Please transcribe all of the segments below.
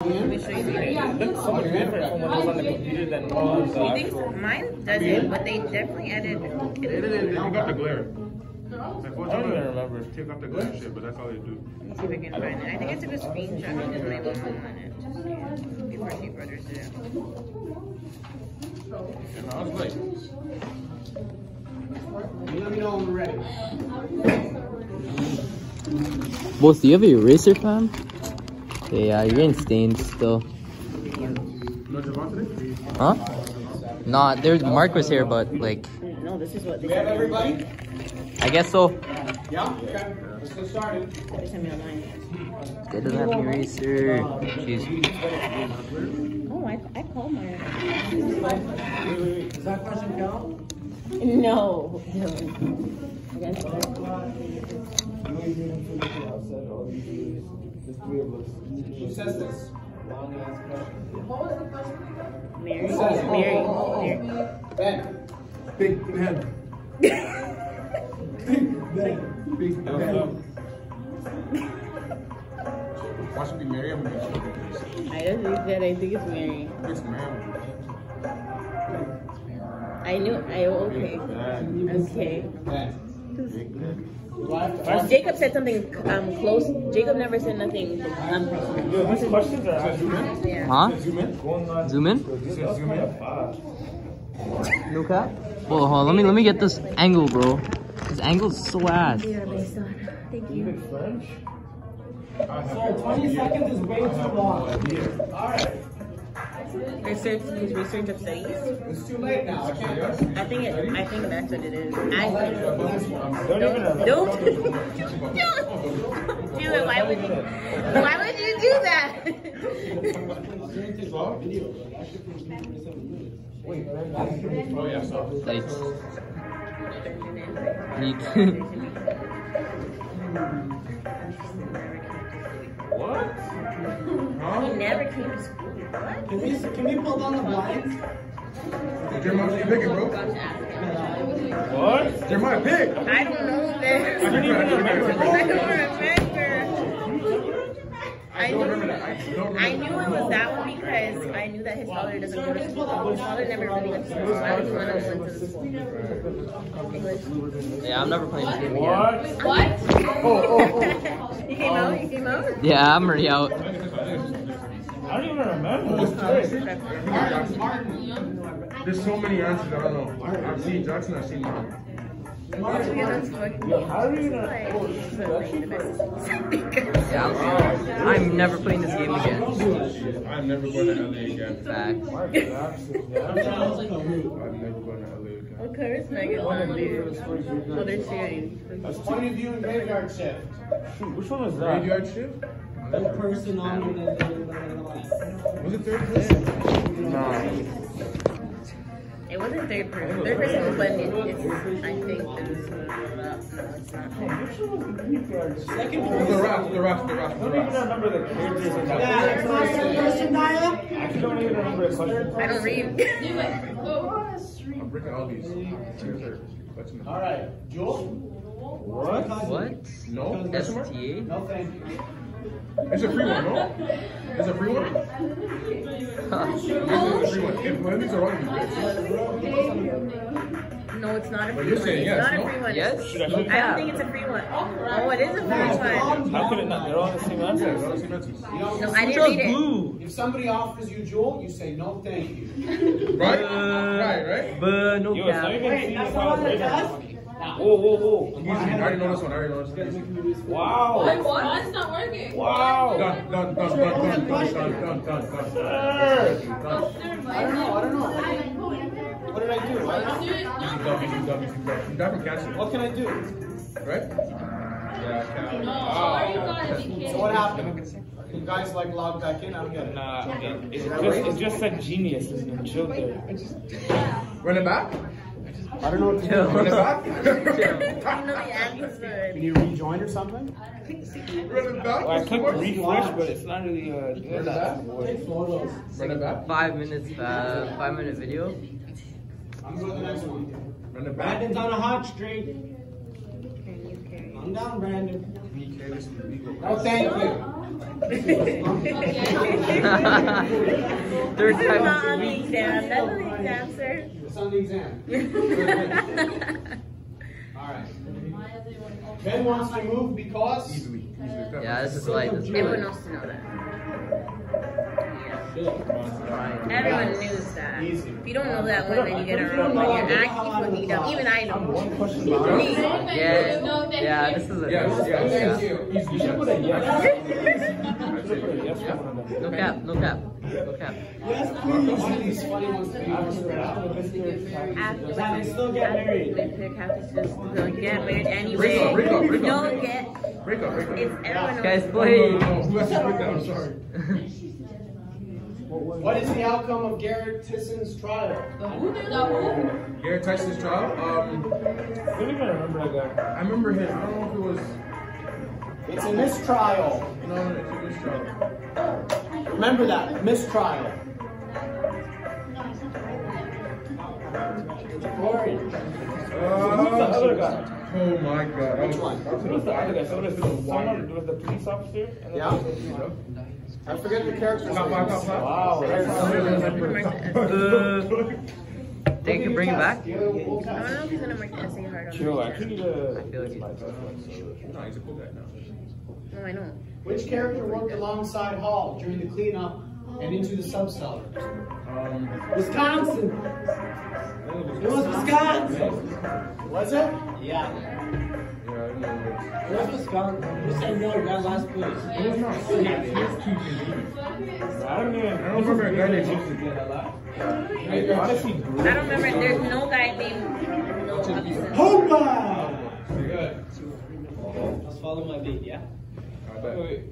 It on mine doesn't, but they definitely added. They got the glare. I don't you even remember. Take off the glare shit, but that's all they do. Let me see if I can find it. I think took screenshot because my mom wanted it before she orders it. And I was like, Let me know when we're ready. Boss, do you have a eraser, fam? Yeah, you're getting stained still. no Javante? Huh? Nah, there's Mark was here, but like, No, this is what they We have everybody? I guess so. Yeah? Okay. Let's get started. They sent me online. Guy doesn't have an eraser. Jeez. Oh, I, I called my. Wait, wait, wait. Does that question count? No. There's three of us. Who says this? What was the question Mary. Says it? Mary. Oh, oh, oh, Ben. Big Ben. Big Ben. Big Ben. Why should be Mary? I'm gonna be I don't think that. I think it's Mary. It's Mary. I knew. I okay. Okay. Ben. Big Ben have Jacob said something um close. Jacob never said nothing. Um, Yo, these questions are actually yeah. Huh? zoom in. Zoom in? This is zoom in. Fast. No cap? Well, hold on, let me let me get this angle, bro. This angle's so ass. Thank you. French. Sir, 20 seconds is way too long. Alright. Research means research of studies. It's too late now. I can't. I think it. I think that's what it is. I think. Don't even know. Don't. Don't it. Why would you? Why would you do that? Oh yeah, so. Lights. Neat. What? he never came to school. What? Can we, can we pull down the blinds? Jeremiah, you picking, bro? What? Jeremiah, pick. I don't know this. I don't even remember. I don't remember. I don't knew, remember that. I don't remember I knew it was that one because I knew that his father doesn't go to school. His father never really went to school, I was the one that went to the school. Yeah, I'm never playing this game again. What? Oh, oh, oh. You came out? You came out? Yeah, I'm already out. I don't even remember. This trick. Martin, Martin. There's so many answers I don't know. I've seen Jackson, I've seen Martin. Yeah, I'm, I'm never playing this game again. I'm never going to LA again. Fact. Mark I'm never going to LA again. What color is Megan on, dude? Oh, they're sharing. There's 20 of you in graveyard shift. Shoot, which one was that? Graveyard shift? Third person on the Was it third person? Nah. It wasn't third person. Third person was when it, it's, I think, this no, it's not. Which one was the graveyard? Second It was the rap, the rap, the rap, I don't even remember the characters in Yeah, that. it's third person dial. I don't even remember the question. I don't read. I'm breaking all these. Here's her. That's me. Alright, Jewel? What? What? No? STA? No thank you. It's a free one, no? It's a free one? Huh. It's a free one. If one of these are wrong, No, it's not a But free you're one. saying It's yes, not a free one. Yes? I don't think it's a free one. Oh, it is a free one. How could it not? They're all the same Yeah, answer. it's all the same answers. You know, no, I didn't one's read it. if somebody offers you Jewel, you say no thank you. Right? Right, right? But no Yo, it's not cap. even see that's if not I on was the right. test? Whoa, whoa, whoa. I already know this one. I already know this one. Wow. What? It's not working. Wow. Done, done, done, done, done, done, done, done, done, done. I don't know, I don't know. What did I do? I- Easy done, easy done, easy done. You die from cancer, What can I do? right? Yeah, okay. Why are you guys be kidding? So what happened? You guys like logged back in? I don't. Nah, it, it just it just said genius. His name, chill there. Run it back? I don't know what to Run it back? I know the answer. Can you rejoin or something? Run it back? Well, I clicked refresh, but it's not really uh, doing that. Take photos. Run it back? Five minutes, uh, five minute video. I'm going to the next one. Run it back? Brandon's on a hot streak. Can? I'm down, Brandon. BK, this is illegal. No, thank you. Third This time not on the exam. That's on the exam, sir. It's on the exam. All right. Ben wants to move because. Easily. Easily. Yeah, this is light. This Everyone light. knows to know that. Everyone knows that. Easy. If you don't know that one, then you get it wrong. But you're acting fucking dumb. Even I know. One question. Me. Yeah, you. No, thank yeah, this is a. Yes, yes, yes. You should put a yes. You should put a yes for one of them. No cap, no cap, no cap. Yes, please. One of these funny ones to be more spread out. After they still get married. With their Catholics just they'll get married anyway. Break up, break up, break up. Don't get. Break up, break up. It's everyone. Guys, knows. please. No, no, no. Who has to break that? I'm sorry. What is the outcome of Garrett Tison's trial? The who? The who? Garrett Tison's trial. Um, I don't even remember that guy. I remember him. I don't know if it was. It's a mistrial. No, no, it's a good trial. Remember that mistrial. Glory. Who's the other guy? Oh my god. Which one? Who was the other guy? So it was someone, it was the police officer? and Yeah. I forget the character's Top five, top name. five. Wow, Uh, They can bring it back. I don't know if he's gonna mark the essay hard on Chill, I the actually need I to. feel like he's No, he's a cool guy now. No, I know. Which character worked alongside Hall during the cleanup and into the subcellar? Um, Wisconsky. It was Wisconsky. Was it? Yeah. yeah, I don't know. It was Wisconsky. You said no, you got last place. It was not. He was too convenient. I don't even. I don't remember a guy named I honestly grew. I don't remember. There's no guy named no Hudson. Hopa! Good. Let's follow my lead, yeah? I.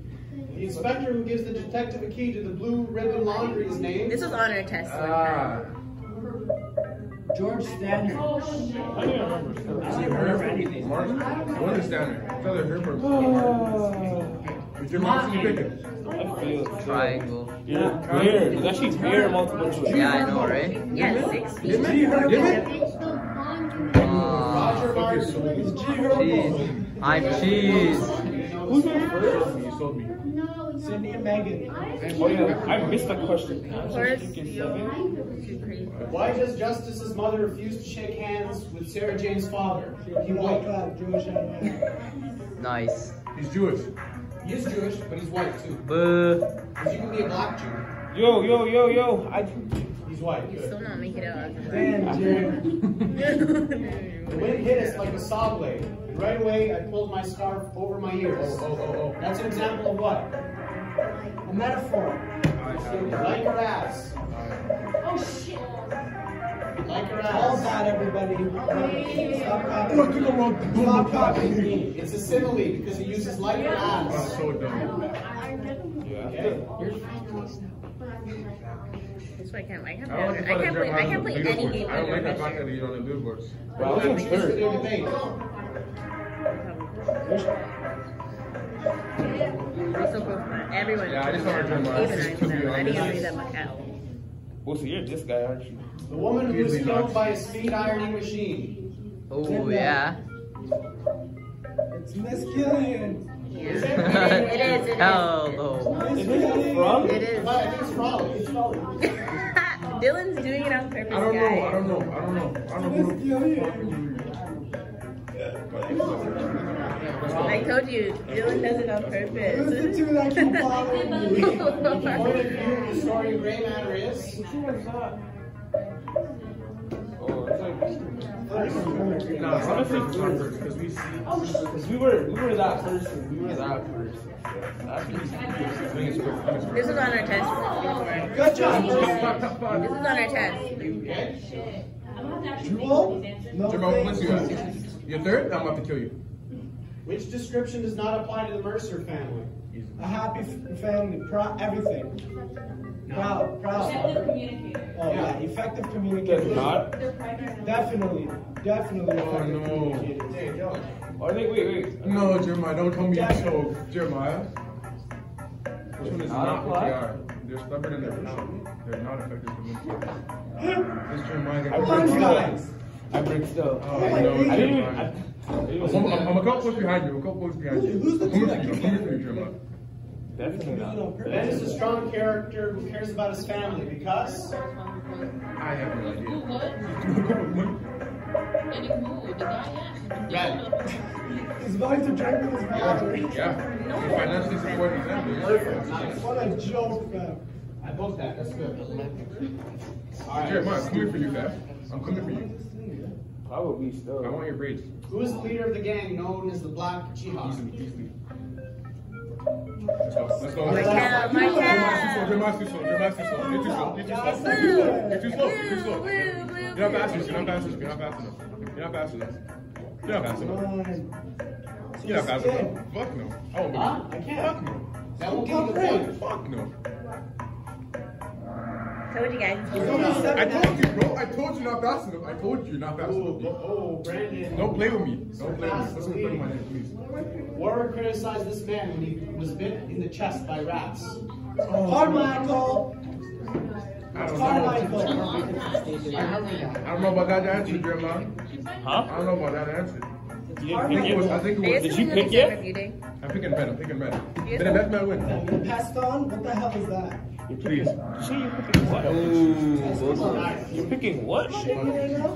The inspector who gives the detective a key to the blue ribbon laundry's name. This was on our test one time. Ah. George Stanley. I don't remember. I don't remember anything. Mark? What is Stanley? It's either him or. Is your mom from Pickens? I feel Triangle. You're weird. It's actually weird multiple choice. Yeah, I know, right? Yeah, six feet. Didn't it? Didn't it? Uh, Fuck your cheese. I'm cheese. Who's in first? You sold me. Cindy and Megan. Oh yeah, I missed that question. Of course, Freaking you seven. Why does Justice's mother refuse to shake hands with Sarah Jane's father? He white. Nice. He's Jewish. He is Jewish, but he's white too. Buh. Because you can be a black Jew. Yo, yo, yo, yo. I. He's white. You still not make it out. Damn, The wind hit us like a saw blade. And right away, I pulled my scarf over my ears. Oh, oh, oh, oh. That's an example of what? A metaphor. Like her ass. Oh shit. Like her ass. All that, everybody. Stop oh. Look at the wrong. Stop copying me. It's a simile because he uses like her I'm ass. so dumb. Okay? That's why I can't. I can't I don't play. I can't play. I can't play any game I don't like under the fact pressure. that he's on the billboards. Well, I was in This is third. their debate. We're so close. man. Everyone. Yeah, I just saw her turn my Even I eyes, to be know. I didn't honest. read that much out. Well, so you're this guy, aren't you? The woman who was Easily killed by a speed ironing machine. Oh, yeah. It's Miss Killian. Yeah. It is. It is. It is. Hell no. Is it from? It is. I think it's Raleigh. It's Raleigh. Dylan's doing it on purpose, I don't know. guys. I don't know. I don't know. I don't know. who the I told you, Dylan does it on purpose. Who's the two that keep following me? The point of view of the story of Gray Matter is. It's like. Nah, honestly, it's not first because we see. Because we were, we were that person. We were that person. That's what I think it's quick. I think it's This is on our test. Good job. Top, top five. This is on our test. Okay. I'm gonna have to Jewel? No Jamal, what's you? You're third? I'm about to kill you. Which description does not apply to the Mercer family? A happy family, proud, everything. Proud, proud. Effective communicator. Oh yeah, effective communicator. Not? They're primary. Definitely, definitely Oh, effective no. communicators. There you. Oh, I think, wait, wait. No, Jeremiah, don't tell me you choke. Jeremiah. Which one is Not not what apply? they are? They're stubborn and they're proud. They're not effective communicators. This Jeremiah I got break guys. still. I break still. Oh, no, I didn't even. Jeremiah. I, I didn't I'm, I'm, I'm a couple points behind you. I'm a couple points behind you. Who's the I'm two with that you. keep I'm with you, Jeremiah. Definitely not. Ben is a strong character who cares about his family because I have no idea. Red. he's going to drink with his father. Yeah. You're financially supporting them. Perfect. What a joke, man. I booked that. That's good. All right. Jeremiah, I'm coming for you, Fab. I'm coming for you. Probably still. I want your braids. Who is the leader of the gang known as the Black Jihad? Let's go. Let's go. Markel, Markel. Jeremiah's too slow. Jeremiah's too slow. You're too slow. You're too slow. You're not enough. You're not enough. You're not enough. You're not enough. You're not enough. You're not enough. Fuck no. I won't believe I can't. Fuck no. That won't give you the. Fuck no. Told you guys. I told you, bro. I told you not fast enough. I told you not fast Oh, enough. oh, Brandon. Don't play with me. Don't play with me. Let's play my name, please. Warwick criticized this man when he was bit in the chest by rats. Oh, Carmichael. I don't. Carmichael. I don't know about that answer, Jeremiah. Huh? I don't know about that answer. You I didn't think it was. I think it? it Did you pick yet? I'm picking Ben. I'm picking Ben. Yes. Then the best man win. You passed on? What the hell is that? Please. Shit, you picking what? Nice. You picking what? Right now?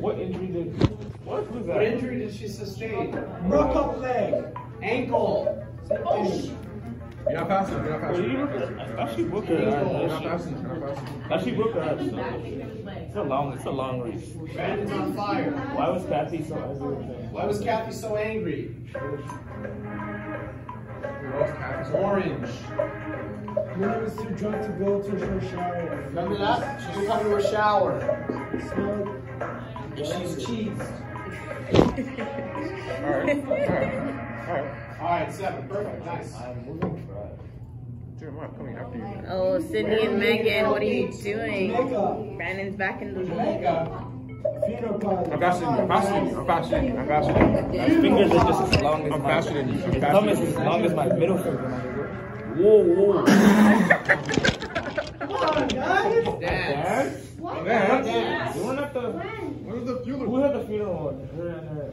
What injury did? What was What injury did she sustain? Broke up leg. Ankle. Oh, you're not fast enough. You're not fast Wait, you enough. look- I thought she broke her You're not fast enough. You're not fast enough. She broke her arm. so- It's a long, it's a long race. Brandon's on fire. Why was Kathy so angry with? Why was Kathy so angry? We lost Kathy. So Orange. When I was too drunk to go to her shower. Remember that? She didn't come to her shower. Smelled She's cheesed. Oh, Sydney and Megan, what are you doing? Brandon's back in the league. I'm faster than you. I'm faster than you. I'm faster than you. I'm faster than you. His fingers are just as long as I'm my. faster than you. I'm faster thumb is as long as my middle finger. Whoa, whoa. Come on, guys. Dance. Dad? What? Dance? Dance. You weren't at the. When? What is the Who had the funeral one? Her and her.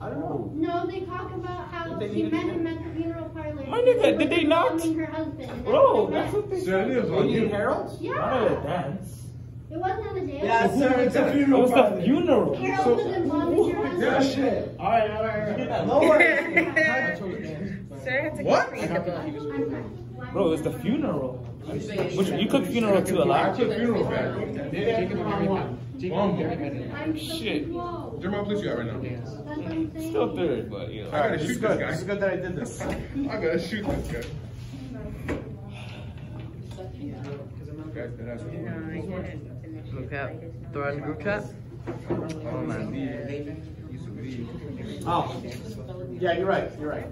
I don't know. No, they talk about how she met to- him at the funeral parlor. My nigga, did they not? Her husband. Bro, that's what they Sir, it said. is on you. Harold? Yeah. Not at a dance. It wasn't on a dance. Yeah, sir, it's a It funeral was the funeral. Harold was involved with your husband. Yeah, shit. All right, all right, all right. No. Sir had to What? read the book. Bro, it's the funeral. Which you cook funeral too a I lot. took funeral back. Maybe I can wrong one. Bumble. I'm Shit. Whoa. Jeremiah, what place you at right now? That's what I'm saying. Still third, but you know. I gotta shoot this guy. It's good that I did this. I gotta shoot this guy. Guys, that has No, I didn't finish Group it. chat. I just know. Throw in the group chat. Oh man. Oh. Yeah, you're right. You're right.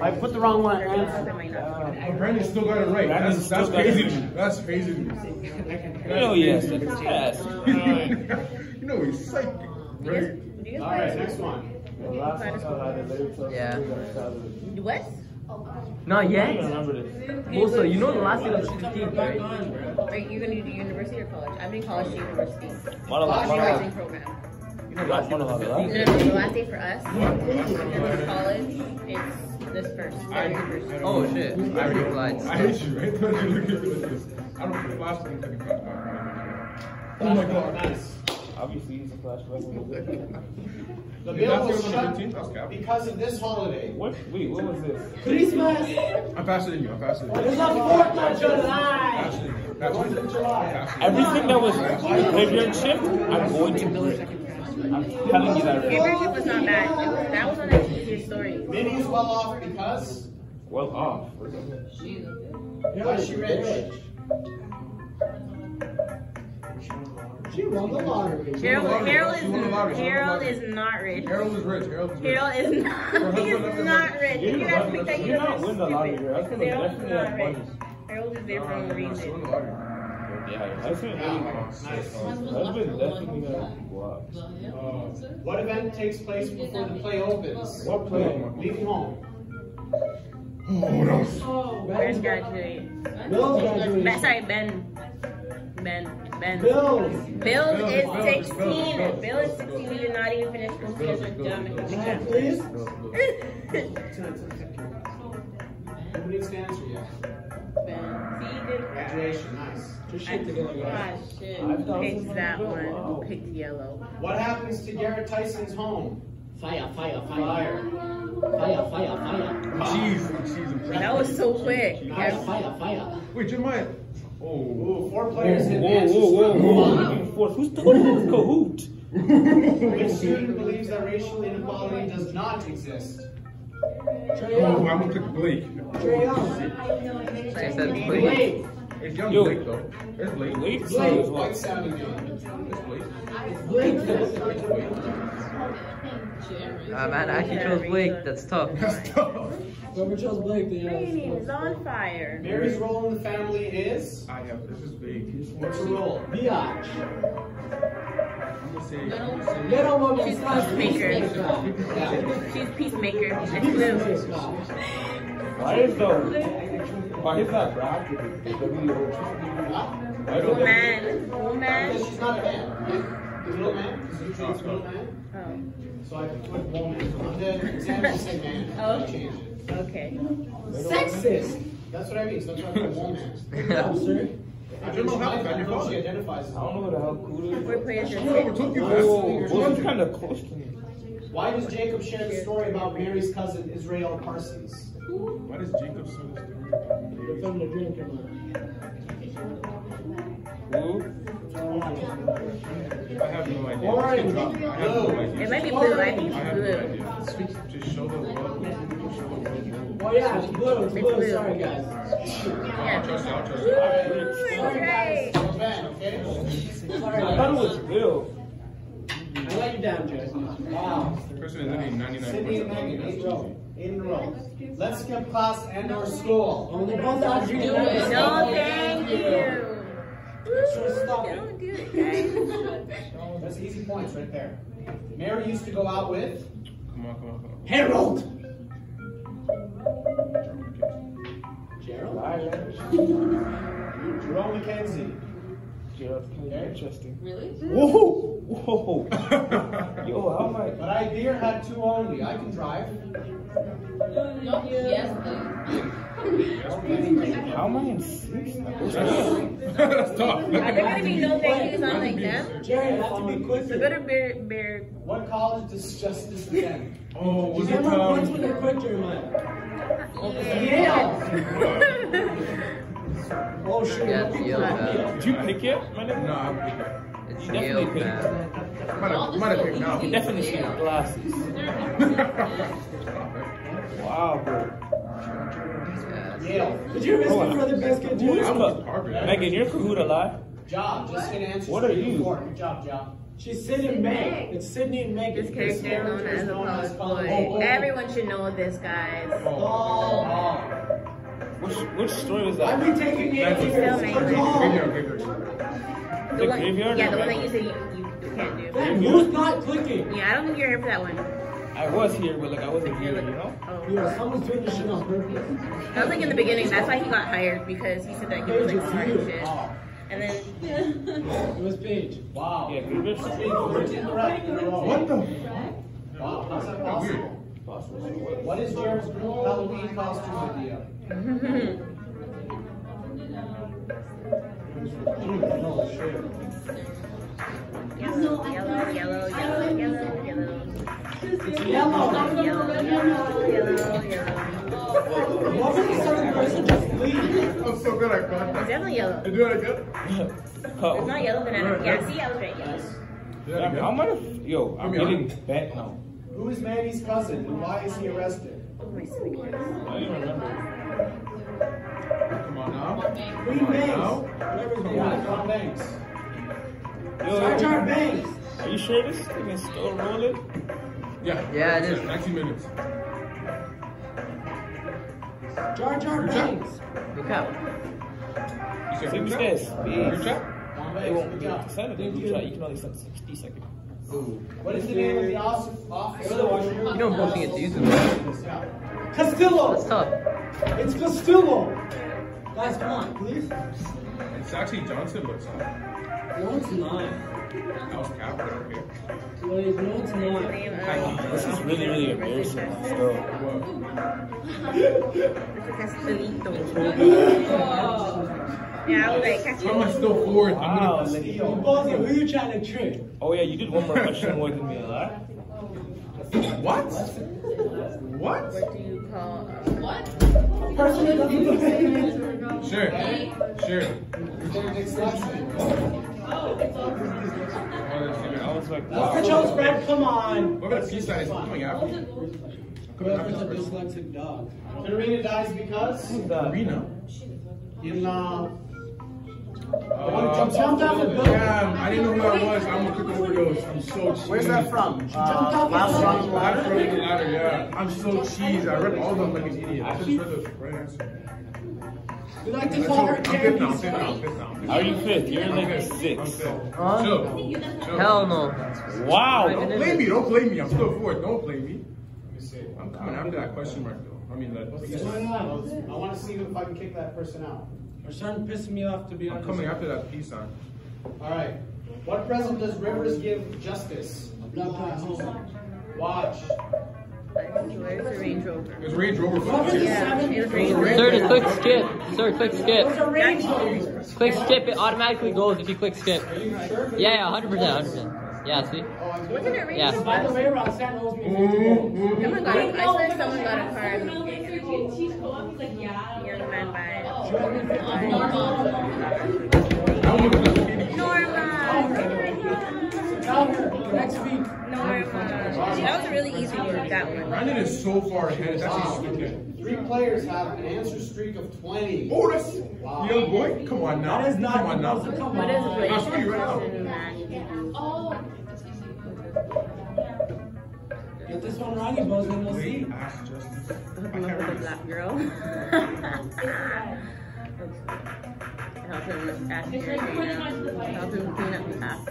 I put the wrong one. I answered. That uh, might not be Brandon still got it right. Brandon That's, still that's got it crazy to me. That's crazy to me. Hell yes, yes. you know he's psychic. Do Right? guys- do you guys All play right, this next one. The last one I had a very tough Yeah. school What? Not I don't yet. even remember this. Also, you know the last day was 16th, right? Are you gonna do university or college? I'm in college to university. Monologue, College monologue. nursing program. You the last day right? the last for us, and then college, it's this first, February first. Oh shit. I already replied. I hate you. I told you look at this. I don't put flash in the flash. Oh my god. Nice. Obviously, he's a flashback. The Did bill was say it was on shut 15? That's cap. because of this holiday. What? Wait, what was this? Christmas. I'm faster than you. I'm faster than you. It's not 4th of July. Everything that was graveyard shift, I'm going to do it. I'm telling you that right Graveyard shift was not bad. Was, that was on a his story. Minnie's well off because Well off. why is she rich? She won the lottery. Harold, Harold She lottery. is She won the Harold lottery. is not rich. Harold is rich. Harold is rich. Harold is not. He is not rich. You You guys think that you you did not are win the lottery, stupid. girl. Harold is not rich. money. Harold is there for a reason. The lottery. Yeah, husband, Nice. husband definitely got. Uh, what event takes place before the play opens? What play? Leaving home. Oh no. Oh, Where's graduate? Bill's Ben, sorry, Ben. Ben. Ben. Bills. Bill Bill, is Bill, 16. Bill, Bill is 16. He did not even finish school. He is a dumb. Can I please? Nobody needs to answer yet. See, you did. Graduation, nice. Just shit together, guys. Shit. Five Who thousand picked that dollars. one? Wow. Who picked yellow? What happens to Garrett Tison's home? Fire, fire, Fire. Fire, fire, fire. Cheese, cheese and That was so quick. Fire, fire, fire. Wait, Jeremiah. Oh. Ooh, four players hit Whoa, answers. whoa, whoa, whoa. Fourth. Who's the who's Kahoot? Which student believes that racial inequality does not exist? Trey Oh, Young. I'm gonna pick Blake. Trey Young. Like I said, Blake. Blake. It's young Yo. Blake though. There's Blake. Blake Blake, Blake. white sounding name. There's Blake. Blake. Uh, man, I actually chose Blake. That's tough. That's tough. Whoever chose Blake, then Training is on fire. Mary's role in the family is? I have. This is big. What's her role? Biatch. I'm gonna say. I'm gonna. Little woman She's slash peacemaker. peacemaker. She's peacemaker. It's blue. Why is the why is that rap with the WO? Why is it Woman. Woman. she's not a man, right? The little man? Because usually it's a little man. Oh, So I put woman. On the exam, you say man. Oh. I change it. okay. Sexist. That's what I mean. So that's why I put woman. Good job, sir. I don't know how to find your know she identifies I don't know what the hell cool is. We're playing this. You fast. kind of close to me. Why does Jacob share the story about Mary's cousin Israel Parsons? Why does Jacob so You're from the drink, come on. Who? I have no idea. Orange. I have no idea. It might be blue. I think I it's blue. Just show the world. Show the world. Oh yeah, it's blue, it's It's blue. blue. Sorry guys. I'll trust you. I'll trust you. it's right. So Ben, okay? Sorry I thought it was guys. Bill. I let you down, Jay. Wow. The person is hitting 99 Sydney and Megan, eight row. Eight in a row. Let's skip class and our school. Oh, they're both out drinking. No, thank you. So stop it. Don't do it, guys. That's easy points right there. Mary used to go out with Come on, come on, come on. Harold. Gerald. Island. Jerome McKenzie. Interesting. Really? Whoa! Whoa! Yo, how am I? But I dear had two only. I can drive. Yes, How am I in sixth? That's tough. Are there gonna be no thank yous on like them? Jerry, you have to be So quicker. go to Bear Bear. What college does Justice attend? Oh, was You it get more points when um? you're quick, Jeremiah. Yeah. Oh shit. Yeah, it's Yale. Did you pick it, my nigga? No, I'm picking. It's Definitely Yale, pick. man. Might have, might have picked now. You definitely see the glasses. Wow, bro. Yeah. Yale. Did you miss me for the biscuit, Who is dude? Ka- Megan, you're Kahoot alive? Job. Just hit answers. What are you? Four. Good job, Job. She's Sydney and Meg. It's Sydney and Megan. This character is known as a college boy. Everyone should know this, guys. Oh, oh. Which which story was that? I've that? been taking eight That's years. still Come amazing. on. Graveyard, graveyard. The The one, graveyard yeah, or the one that Meg? you said you, you can't do. Damn, who's not clicking? Yeah, I don't think you're here for that one. I was here, but like I wasn't here, you know? Oh. Yeah, someone's doing this shit on purpose. I was like in the beginning, that's why he got hired because he said that he was like smart and shit. Oh. And then It was Paige. Wow. Yeah, Graveyard. Thirteen correct in. What the? Wow. How's that possible? What is Jared's Halloween costume idea? Oh shit. yellow, yellow, yellow, yellow, yellow, yellow. It's yellow. Yellow, yellow, yellow, yellow. What was the second person just leave? I'm so good at It's definitely yellow. You do it again? It's Oh. not yellow banana. Yeah, see, I was right. Yellow. Do it I'm. I'm gonna, yo, I'm Give getting bent now. Who is Manny's cousin and why is he arrested? Oh my sweet. I don't remember. Come on now. Green Come on Bangs. now. Whatever his name Yeah. Tom Banks. Jar Jar Banks. are you sure this thing is still rolling? Yeah. Yeah, it is. 19 minutes. Jar Jar Banks. Look out. You said Same group as chat? this. Group chat? Tom It Banks, won't be able to send it in group chat. You can only send 60 seconds. Ooh. What is the name of the officer? officer? You know I'm posting it to YouTube. Castillo. That's tough. It's Castillo. Guys, come on, please. It's actually Johnson, but it's not. No, it's not. That was capital, okay? Wait, no, it's not. This is really, really embarrassing still. Yeah, I was like, How am still fourth? I'm Wow, gonna. like- Bozo, who you trying to trick? Oh yeah, you did one more question more than me, alright? What? What? What do you call? Uh, Person that doesn't. Sure. Sure. I was like, What's wow. choke spread? Come on. What about the peace sign? Is coming after me? Coming after Whoever's a dyslexic dog. Karina dies because Arena. in uh, Uh, jumped off a building. Damn, I didn't know who I was. I'm a quick overdose. I'm so cheesy. where's that from? jumped Uh, off the last building. Ladder? From the ladder, yeah. I'm so cheesy. I read all of them like an idiot. I just read the right answer. We like to I'm call her fifth now. I'm fifth now. I'm fifth now. I'm fifth How are you fifth? You're I'm like fifth. I'm fifth. Huh? Chill. Chill. Hell no. Wow. Don't blame me. Don't blame me. I'm still fourth. Don't blame me. I'm coming after that question mark though. I mean, that. Why not? I want to see if I can kick that person out. They're starting to piss me off, to be I'm honest. coming after that peace sign. All right. What present does Rivers give Justice? Blood clots. Watch. Where's the Range Rover? There's Range Rover. Yeah, it was Range It was a Rover. Range Sir, just Rover. quick skip. Sir, quick skip. Those are range rovers. Quick skip. It automatically goes if you click skip. Are you sure? Yeah, yeah, 100%, 100%. Yeah, see? Wasn't it Range Yeah. Rover? By the way, Roxanne owes me 50 gold. Someone got a, I swear someone got a car. Young man by She owes me 50 gold. I don't know if Norma. Tell her, next week. Norma. That was a really easy one. That one. Brandon is so far ahead. It's actually stupid. Three players have an answer streak of 20. Oh, that's Wow. young boy. Come on now. That is not Come on now. come on. I'll show you right now. Question that you can do. Get this one wrong, you both gonna see. Wait, ask Justice. Hook him a black girl. Help him ask her, help him clean up his house.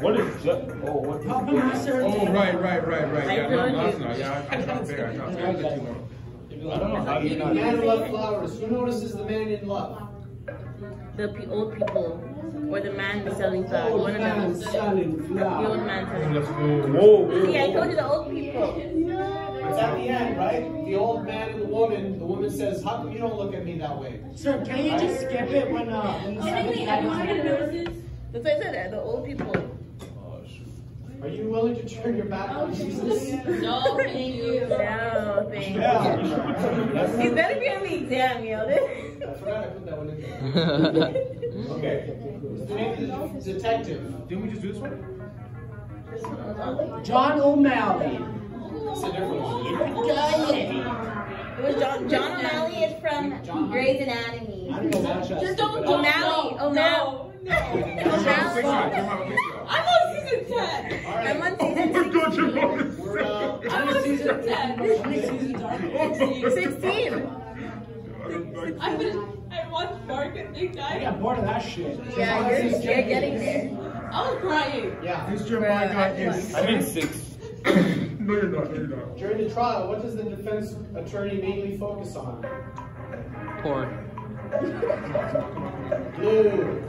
What is just? Oh, what? Help him answer. Oh, oh right, right, right, right. I Yeah, no, told no, you. not. Yeah, I can't fair. I can't fair. I did. I don't know how you The man who loved flowers. Who notices the man in love? The pe- old people, or the man selling flowers, one of them. selling flowers. The old man selling Let's go. Whoa. See, I told you the old people. It's at the end, right? The old man and the woman. The woman says, "How come you don't look at me that way?" Sir, can you just skip it when, uh, when the seventh guy doesn't That's what I said, that, the old people. Are you willing to turn your back on Jesus? No, thank you. No, thank you. Yeah. You better be on the exam, yo. I forgot I put that one in there. Okay. The name of the detective? Didn't we just do this one? John O'Malley. It's a different one. It was John, John O'Malley is from Grey's Anatomy. I didn't watch that. Just don't O'Malley. O'Malley. Fix O'Malley. it. Come on, fix it. I'm on season 10. I'm on season Oh my God, you're wrong. We're, How many seasons? How many seasons are there? 16. I finished. I watched Dark and Big I Night. got bored of that shit. Yeah, you're, you're getting there. I was crying. yeah. This Jeremiah guy is. I'm in six. No, you're not. No, you're not. During the trial, what does the defense attorney mainly focus on? Porn. Blue.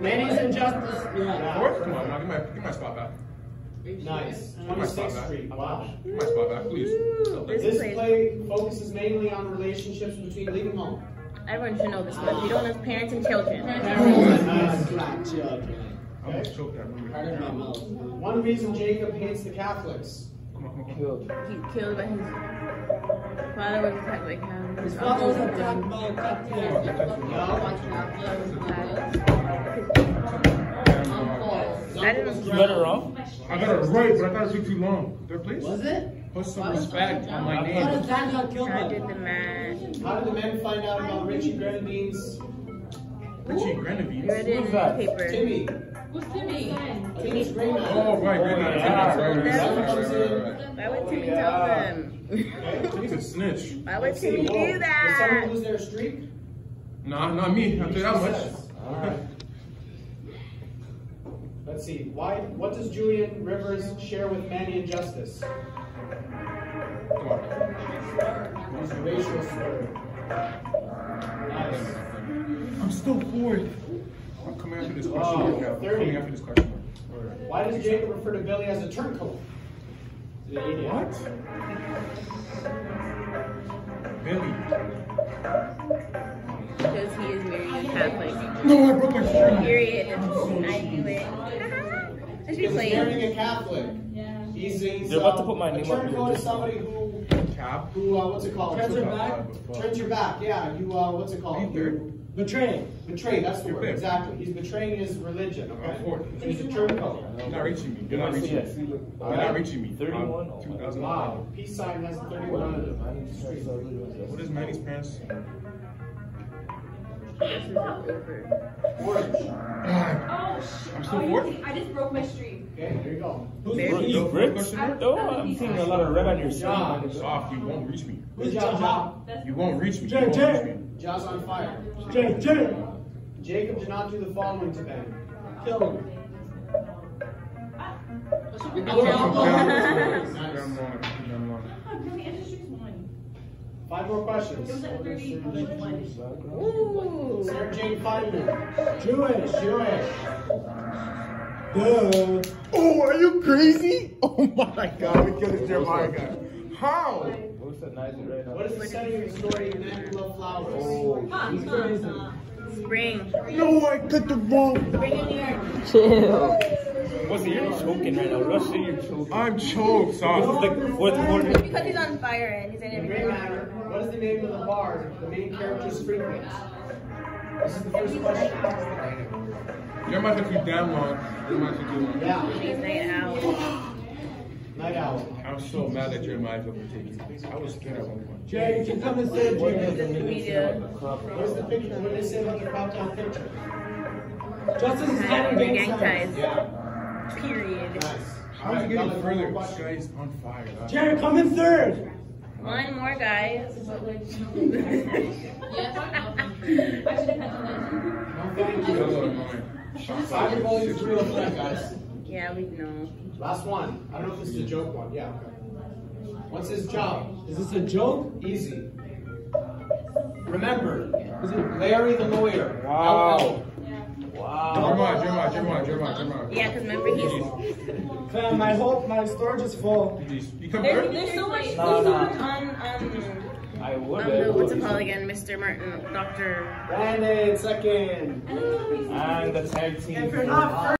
Ladies and justice. Yeah. Fourth? Come on, now give my give my spot back. Nice. Give my spot 26th back. Street. Wow. Give my spot back, please. Ooh, This this place. play focuses mainly on relationships between leave him alone. Everyone should know this one. We don't have parents and children. Black children. I'm gonna choke that movie. Part of my mouth. One reason Jacob hates the Catholics. Come on, come on, come. Killed. He killed by his father was attacked by him. His father was attacked by a I didn't. You got it wrong? I got it right, but I thought it took too long. Third place? Was it? Put some respect on my name. did Dan got killed I by? the math. How did the man find out about Richie Grenadeau's Richie You Grenadeau. read it paper. Timmy? Who's Timmy? I think. Oh, right, great. Yeah. Right, right. Why would Timmy tell them? He's a snitch. Why would Timmy Whoa. do Did that? someone lose their streak? Nah, not me. I'll tell you that much. Alright. Let's see. Why? What does Julian Rivers share with Manny and Justice? Come on. Racial slur. Nice. I'm still fourth. I'm coming after this Oh, question mark, Cal. I'm coming after this question mark. Why does Jacob refer to Billy as a turncoat? What? Billy. Because he is very Catholic. No, I broke my string. Period. I knew it. Let's be He's marrying playing. a Catholic. Yeah. He's, he's They're about uh, to put my name up here. turncoat is somebody who, Cap. who, uh, what's it called? Turns her back. Turns your back, yeah. You, uh, what's it called? Ether. Betraying. Betraying, that's the You're word, big. exactly. He's betraying his religion, okay? I'm for it. He's a turncoat. You're not reaching me. You're not See reaching me. see. You're not reaching me. 31? Um, 2000. Wow, peace sign has thirty-one on it. What is Manny's parents? Orange. Oh, I'm still oh? I just broke my streak. Okay, there you go. Who's Bro, you? Question? Oh, I'm seeing a lot of red on your screen. Soft. You won't reach me. Good job. You won't reach me. Jay, Jay. Jaw's on fire. Jay, Jay. Jacob did not do the following to Ben. Kill him. Oh, no, the answer streak's one. Five more questions. was at 30, one. Ooh. Sarah Jane Feynman. Jewish. Jewish. Duh. Oh, are you crazy? Oh my God, we killed this Jeremiah guy. How? What's that nice right now? What is the setting of the story in Man Who Flowers? Oh, Huh, He's crazy. huh. Spring. No, I got the wrong. Spring in New York. Chill. what's it? You're choking right now. Rush in, you're choking. I'm choked, This is soft. the fourth quarter. Because he's on fire and he's in In every Gray Matter, what is the name of the bar the main characters frequent? This is the first question. Jeremiah took you damn long. Jeremiah took you long. Yeah, He's night out. Night Owl. I was so mad that Jeremiah took me taking. I was scared at one point. Jay, you can come and sit, Jay. Media. What is the picture? What did they say about the crop top picture? Justice is getting Gang gang ties. Yeah, Period. nice. How is it getting further? This guy is on fire. dog. Jay, come in third. One more, guys. Yes, I know. I should have had that. No, thank That's you. so annoying. Soccer bowling is real threat, guys. yeah, we know. Last one. I don't know if this is a joke one. Yeah. okay. What's his job? Is this a joke? Easy. Remember, Larry the lawyer. Wow. Jeremiah, Jeremiah, Jeremiah, Jeremiah, Jeremiah. Yeah, because remember he's Fam, my whole, my storage is full. Jeez. You come there's, there's so much Nah, food nah. on um I would on the what's it called again, Mr. Martin, Doctor. Brandon, second. And the tag team. If you're not